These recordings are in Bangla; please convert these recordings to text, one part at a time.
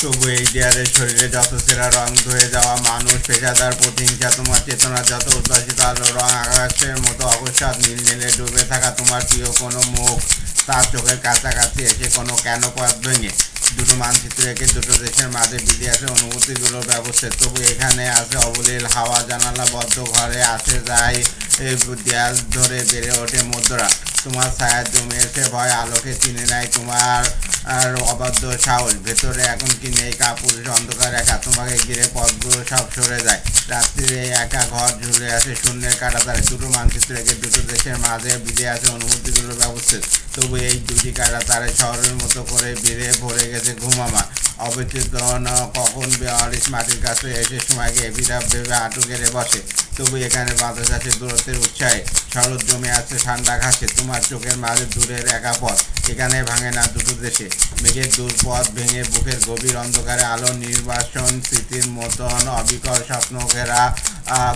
তবু এই দেয়ালের শরীরে যত সেরা রং, ধয়ে যাওয়া মানুষ, পেশাদার, প্রতিহিংসা, তোমার চেতনা, যত উদ্ভাসিত আলো, রং আকাশের মতো অকস্মাৎ নীল নীলে ডুবে থাকা তোমার প্রিয় কোনো মুখ, তার চোখের কাছাকাছি এসে কোনো কেন পথ ভেঙে। দুটো মানচিত্র এঁকে দুটো দেশের মাঝে বিধে আছে অনুভূতিগুলোর ব্যবস্থা। তবু এখানে আছে অবলীল হাওয়া, জানালা বদ্ধ, ঘরে আসে যায় দেয়াল ধরে বেড়ে ওঠে মুদ্রা তোমার ছায়া জমে এসে ভয় আলোকে চিনে নেয় তোমার, আর অবাধ্য সাহস। ভেতরে এখন কি নেই? কাপুরুষ অন্ধকার একা। তোমাকে ঘিরে পথগুলো সব সরে যায়। রাত্রিরে একা ঘর ঝুলে আছে শূন্যের কাটাতারে দুটো মানচিত্র এঁকে দুটো দেশের মাঝে বিধে আছে অনুভূতিগুলোর ব্যবস্থা তবু এই দুটি কাটাতারে শহরের মতো করে বেড়ে ভরে গেছে ঘুমামা অবচেতন কখন বেয়ারিস মাটির কাছে এসে সময়কে এপিটা ভেবে হাঁটু গেড়ে বসে। তবু এখানে বাতাস আছে দূরত্বের উৎসাহে শরৎ জমে আছে ঠান্ডা ঘাসে। তোমার চোখের মাঝে দূরের একা পথ, এখানে ভাঙে না দুটো দেশে। মেঘের দূর পথ ভেঙে বুকের গভীর অন্ধকারে আলো নির্বাসন স্মৃতির মতন অবিকল স্বপ্ন ঘেরা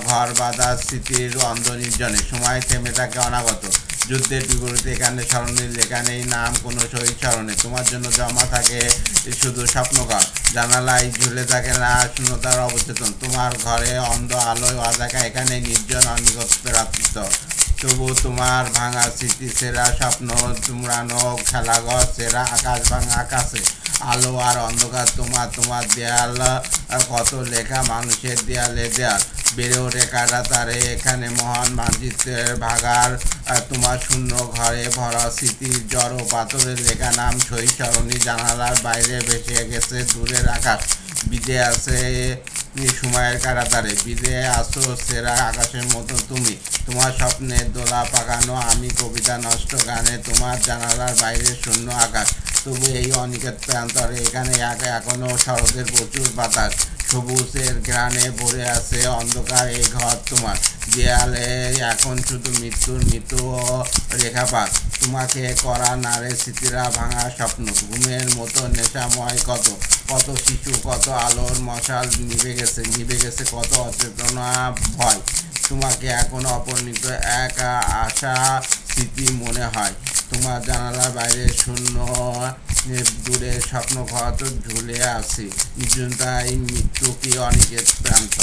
ঘর বাঁধা স্মৃতির অন্ধ নির্জনে। সময় থেমে থাকে অনাগত। যুদ্ধের বিপরীতে এখানে স্মরণের লেখা নেই নাম কোনো শহীদ স্মরণে। তোমার জন্য জমা থাকে শুধু স্বপ্নঘর। জানালায় ঝুলে থাকে না শূন্যতার অবচেতন। তোমার ঘরে অন্ধ আলোয় অদেখা এখানে নির্জন অনিগত তবু তোমার ভাঙা স্মৃতি সেরা স্বপ্ন চুমড়ানো খেলাঘর, সেরা আকাশ ভাঙা আকাশে। আলো আর অন্ধকার তোমার তোমার দেয়াল, কত লেখা মানুষের দেয়ালে দেয়াল। বেড়ে ওঠে কাটা তারে এখানে মহান মানচিত্রের ভাগার তোমার শূন্য ঘরে ভরা স্মৃতির জড় পাথরের লেখা নাম সই সরণি জানালার বাইরে ভেসে গেছে দূরের আকাশ। বিদে আছে সময়ের কারাতারে বিদে আসো সেরা আকাশের মতো তুমি। তোমার স্বপ্নের দোলা পাকানো আমি কবিতা নষ্ট গানে, তোমার জানালার বাইরে শূন্য আকাশ। তবু এই অনিকেত প্রান্তরে এখানে একা এখনও শরতের প্রচুর বাতাস। সবুজের ঘ্রাণে ভরে আছে অন্ধকার এই ঘর তোমার। দেয়ালে এখন শুধু মৃত্যুর মৃত্যু রেখাপাত। তোমাকে করা নারে স্মৃতিরা ভাঙা স্বপ্ন। ঘুমের মতো নেশাময় কত কত শিশু, কত আলোর মশাল নিভে গেছে নিভে গেছে কত অচেতনা ভয়। তোমাকে এখন অপরিণত একা আশা স্মৃতি মনে হয়। তোমার জানালা বাইরে শূন্য দূরে স্বপ্ন ঘর ঝুলে আছি। তাই মৃত্যু কি অনেকের প্রান্ত?